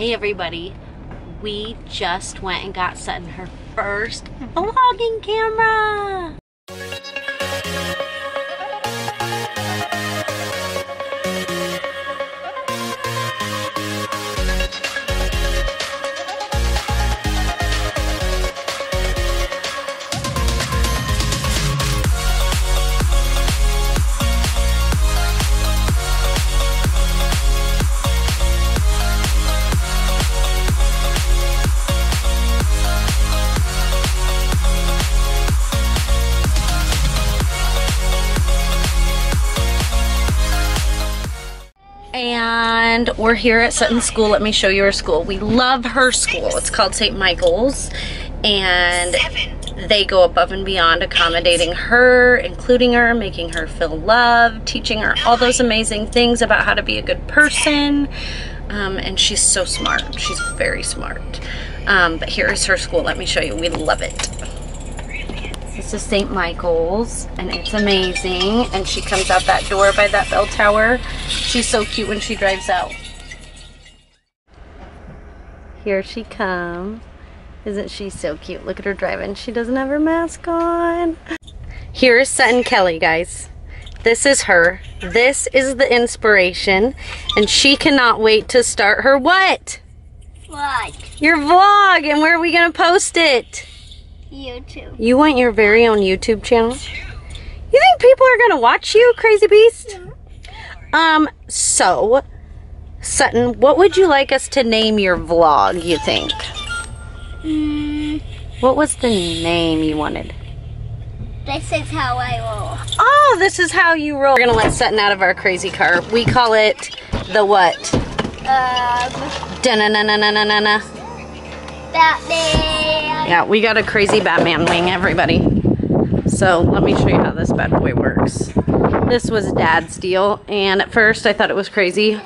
Hey everybody, we just went and got Sutton her first mm-hmm. vlogging camera. And we're here at Sutton School. Let me show you her school. We love her school. It's called St. Michael's and they go above and beyond accommodating her, including her, making her feel loved, teaching her all those amazing things about how to be a good person. Um, and she's so smart. She's very smart. Um, but here is her school. Let me show you. We love it. This is St. Michael's and it's amazing. And she comes out that door by that bell tower. She's so cute when she drives out. Here she comes. Isn't she so cute? Look at her driving. She doesn't have her mask on. Here is Sutton Kelly, guys. This is her. This is the inspiration. And she cannot wait to start her what? Vlog. Your vlog. And where are we going to post it? YouTube. You want your very own YouTube channel? You think people are going to watch you, crazy beast? Um, so, Sutton, what would you like us to name your vlog, you think? Mm, What was the name you wanted? this is how I roll. Oh, this is how you roll. We're gonna let Sutton out of our crazy car. We call it the what? Um, Da-na-na-na-na-na-na. Batman. Yeah, we got a crazy Batman wing, everybody. So let me show you how this bad boy works. This was Dad's deal, and at first I thought it was crazy,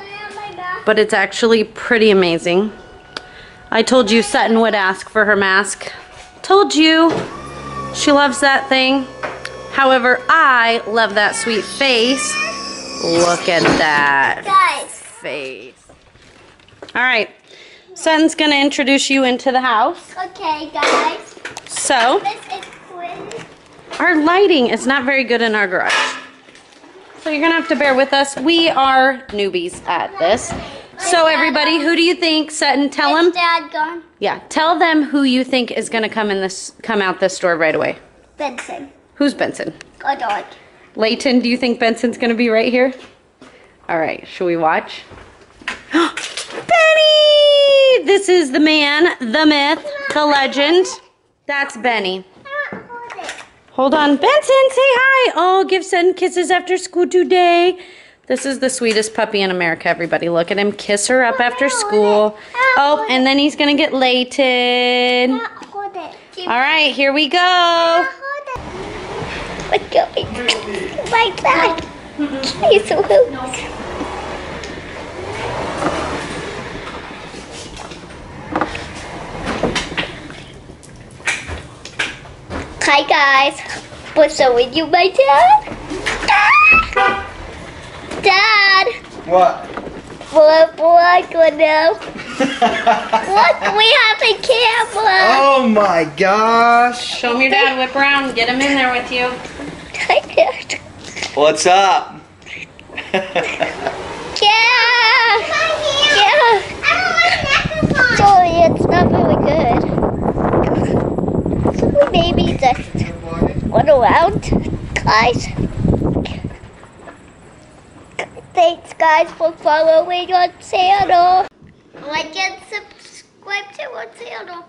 but it's actually pretty amazing. I told you Sutton would ask for her mask. Told you. She loves that thing. However, I love that sweet face. Look at that Guys, face. All right. Sutton's gonna introduce you into the house. okay, guys. So, This is Quinn. our lighting is not very good in our garage. So you're gonna have to bear with us. We are newbies at this. So everybody, who do you think, Sutton, tell them? Dad gone? Yeah, tell them who you think is gonna come in this, come out this door right away. Benson. Who's Benson? A dog. Leighton, do you think Benson's gonna be right here? All right, should we watch? This is the man, the myth, the legend. That's Benny. Hold on. Benson, say hi. Oh, give Sutton kisses after school today. This is the sweetest puppy in America, everybody. Look at him. Kiss her up after school. Oh, and then he's going to get. Hold. All right, here we go. Like that. He's so Hi guys, what's up with you, my dad? Dad! Dad! What? What, what, what now? Look, we have a camera! Oh my gosh! Show him your dad. Whip around. Get him in there with you. Hi, Dad. What's up? Yeah! Yeah! Sorry, it's not very good. So we maybe just run around, guys. Thanks, guys, for following our channel. Like and subscribe to our channel.